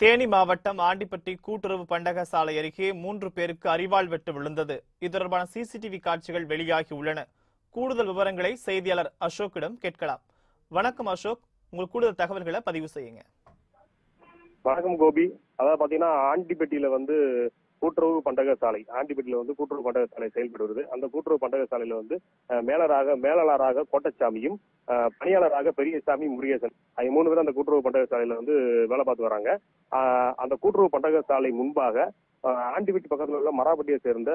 தேனி மாவட்டம் ஆண்டிப்பட்டி கூட்டுறவு பண்டக சாலை அருகே மூன்று பேருக்கு அரிவாள் வெட்டு விழுந்தது. இது தொடர்பான சிசிடிவி காட்சிகள் வெளியாகி உள்ளன. கூடுதல் விவரங்களை செய்தியாளர் அசோக்கிடம் கேட்கலாம். வணக்கம் அசோக். உங்கள் கூடுதல் தகவல்களை பதிவு செய்யுங்க. வணக்கம் கோபி. அதாவது பாத்தீங்கன்னா ஆண்டிப்பட்டியில வந்து கூட்டுறவு பண்டக சாலை ஆண்டிப்பட்டியில வந்து கூட்டுறவு பண்டக சாலை செயல்படுவது அந்த கூட்டுறவு பண்டக சாலையில வந்து மேலராக மேலாளராக கோட்டச்சாமியும் பணியாளராக பெரியசாமி முருகேசன் அவங்க மூணு பேரும் அந்த கூட்டுறவு பண்டக சாலையில வந்து வேலை பார்த்து வராங்க. அஹ், அந்த கூட்டுறவு பண்டக சாலை முன்பாக ஆண்டிபட்டி பக்கத்துல உள்ள மராபட்டியை சேர்ந்த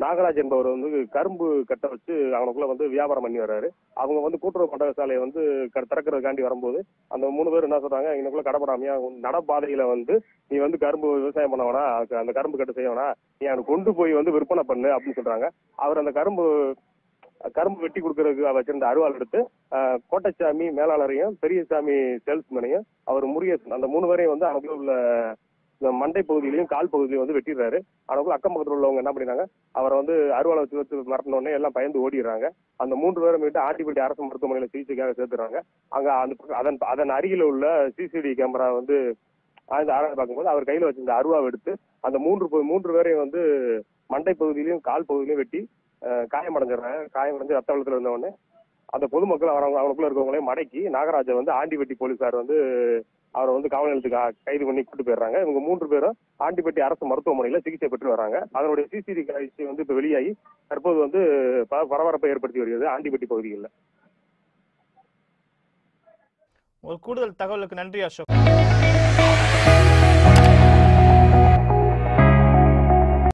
நாகராஜ் என்பவர் வந்து கரும்பு கட்ட வச்சு அவனுக்குள்ள வந்து வியாபாரம் பண்ணி வர்றாரு. அவங்க வந்து கூட்டுறவு பண்டக சாலையை வந்து க- வரும்போது அந்த மூணு பேர் என்ன சொல்றாங்க எங்களுக்குள்ள கடப்படாமையா நடப்பாதையில வந்து நீ வந்து கரும்பு விவசாயம் பண்ண வேணா அந்த கரும்பு கட்டு செய்ய வேணா நீ அவனுக்கு கொண்டு போய் வந்து விற்பனை பண்ணு அப்படின்னு சொல்றாங்க. அவர் அந்த கரும்பு கரும்பு வெட்டி கொடுக்கறதுக்கு வச்சிருந்த அருவாள் எடுத்து கோட்டைச்சாமி மேலாளரையும் பெரியசாமி சேல்ஸ்மேனையும் அவர் முருகேசன் அந்த மூணு பேரையும் வந்து அவங்களுக்குள்ள உள்ள மண்டை பகுதியிலையும் கால் பகுதியிலையும் வந்து வெட்டிடுறாரு. அவனுக்குள்ள அக்கம் பக்கத்தில் உள்ளவங்க என்ன பண்ணிடுறாங்க அவரை வந்து அருவாளை வச்சு வச்சு மிரட்டின எல்லாம் பயந்து ஓடிடுறாங்க. அந்த மூன்று பேரை மீட்டு ஆண்டிப்பட்டி அரசு மருத்துவமனையில சிகிச்சைக்காக சேர்த்துறாங்க. அங்க அந்த பக்கம் அதன் அதன் அருகில உள்ள சிசிடி கேமரா வந்து ஆய்ந்து ஆராய்ந்து பார்க்கும்போது அவர் கையில வச்சிருந்த அருவாவை எடுத்து அந்த மூன்று மூன்று பேரையும் வந்து மண்டை பகுதியிலையும் கால் பகுதியிலையும் வெட்டி அஹ், காயமடைஞ்சிடுறாங்க. காயமடைஞ்சு ரத்த வெள்ளத்துல இருந்தவொடனே அந்த பொதுமக்கள் அவங்க அவங்களுக்குள்ள இருக்கவங்களையும் மடக்கி நாகராஜை வந்து ஆண்டிவெட்டி போலீஸார் வந்து அவரை வந்து காவல் நிலையத்துக்கு கைது பண்ணி கூட்டு போயிடுறாங்க. இவங்க மூன்று பேரும் ஆண்டிப்பட்டி அரசு மருத்துவமனையில சிகிச்சை பெற்று வராங்க. அதனுடைய சிசிடி காட்சி வந்து இப்ப வெளியாகி தற்போது வந்து பரபரப்பை ஏற்படுத்தி வருகிறது ஆண்டிப்பட்டி பகுதிகளில். ஒரு கூடுதல் தகவலுக்கு நன்றி அசோக்.